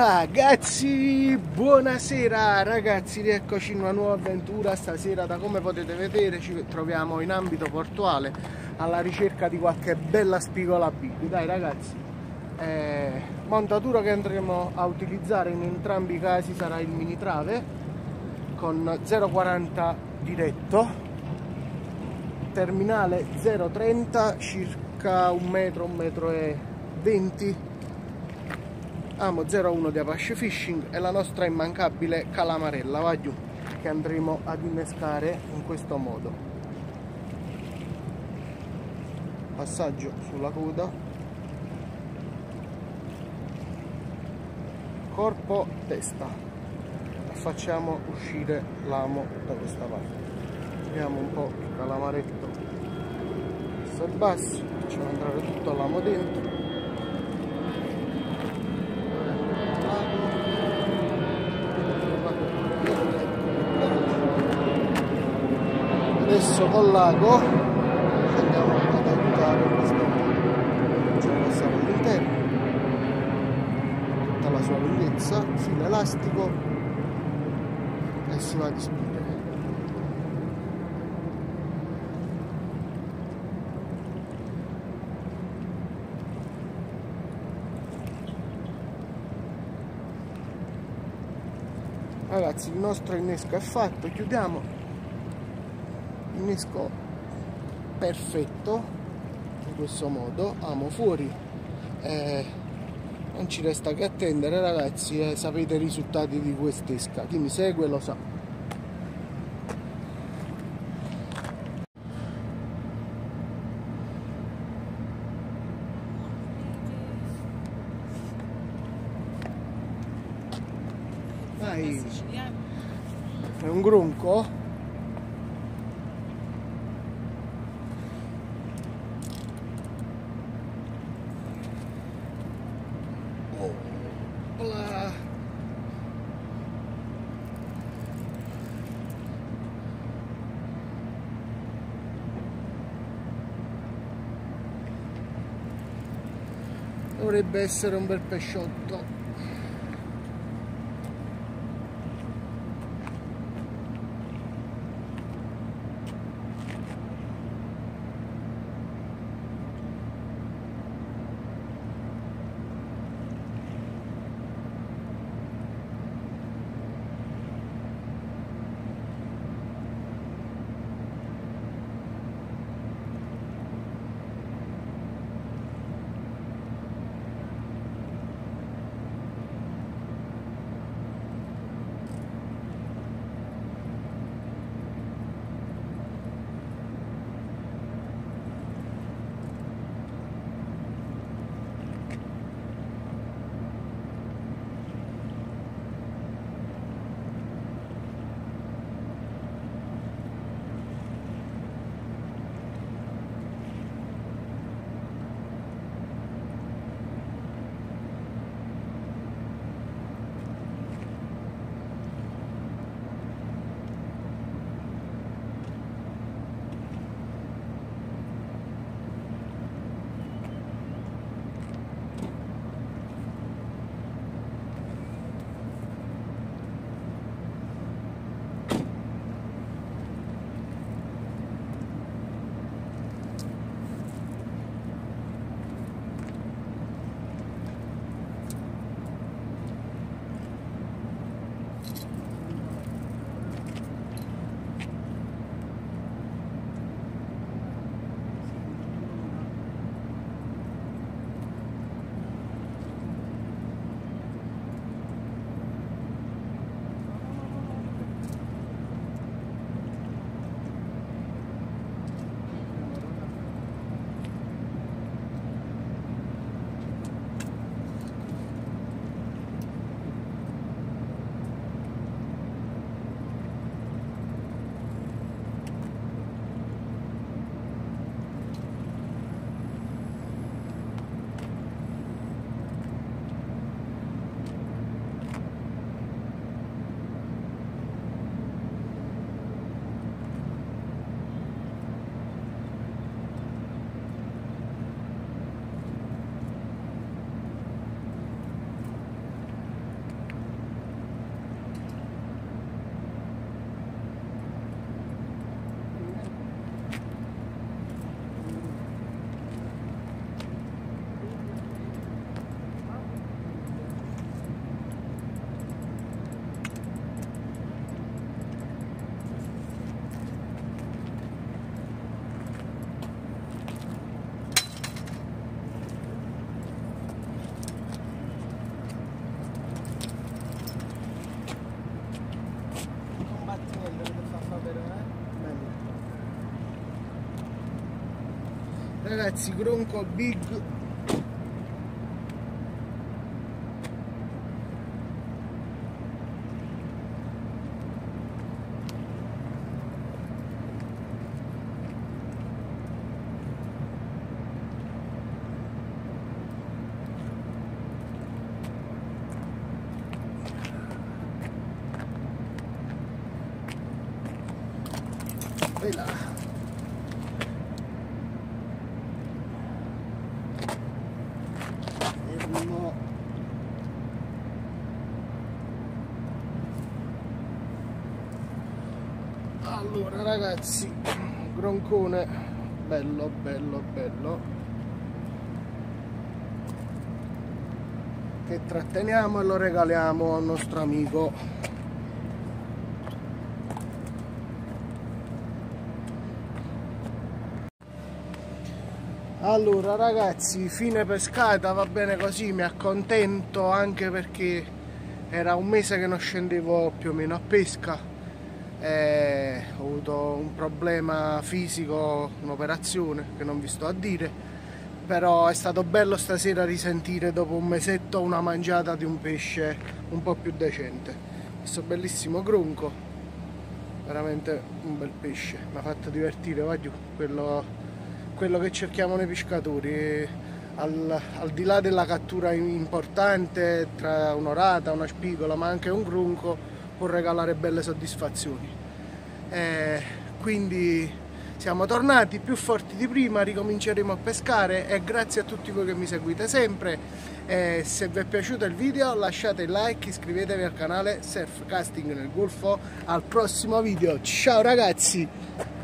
Ragazzi, buonasera ragazzi, rieccoci in una nuova avventura. Stasera, da come potete vedere, ci troviamo in ambito portuale alla ricerca di qualche bella spigola big. Dai ragazzi, eh, montatura che andremo a utilizzare in entrambi i casi sarà il mini trave con 0,40 diretto, terminale 0,30, circa un metro, un metro e 20 Amo 01 di Apache Fishing e la nostra immancabile calamarella. Va giù che andremo ad innescare in questo modo. Passaggio sulla coda. Corpo testa. E facciamo uscire l'amo da questa parte. Vediamo un po' il calamaretto basso e basso facciamo entrare tutto l'amo dentro adesso col lago. Andiamo ad aiutare questo lo passiamo all'interno tutta la sua lunghezza. Filo elastico e si va a dispire ragazzi il nostro innesco è fatto. Chiudiamo innesco perfetto in questo modo amo fuori eh, non ci resta che attendere ragazzi eh, sapete i risultati di quest'esca chi mi segue lo sa Dai. È un grunco? Dovrebbe essere un bel pesciotto. Ragazzi gronco big. E là fermo allora ragazzi groncone bello bello bello. Che tratteniamo e lo regaliamo al nostro amico. Allora ragazzi fine pescata va bene così mi accontento anche perché era un mese che non scendevo più o meno a pesca e ho avuto un problema fisico un'operazione che non vi sto a dire però è stato bello stasera risentire dopo un mesetto una mangiata di un pesce un po' più decente. Questo bellissimo grunco veramente un bel pesce mi ha fatto divertire va giù quello quello che cerchiamo nei pescatori. Al, al, di là della cattura importante tra un'orata, una spigola ma anche un grunco può regalare belle soddisfazioni. Eh, quindi siamo tornati più forti di prima, ricominceremo a pescare e grazie a tutti voi che mi seguite sempre. Eh, se vi è piaciuto il video lasciate il like, iscrivetevi al canale Surf Casting nel Golfo. Al prossimo video, ciao ragazzi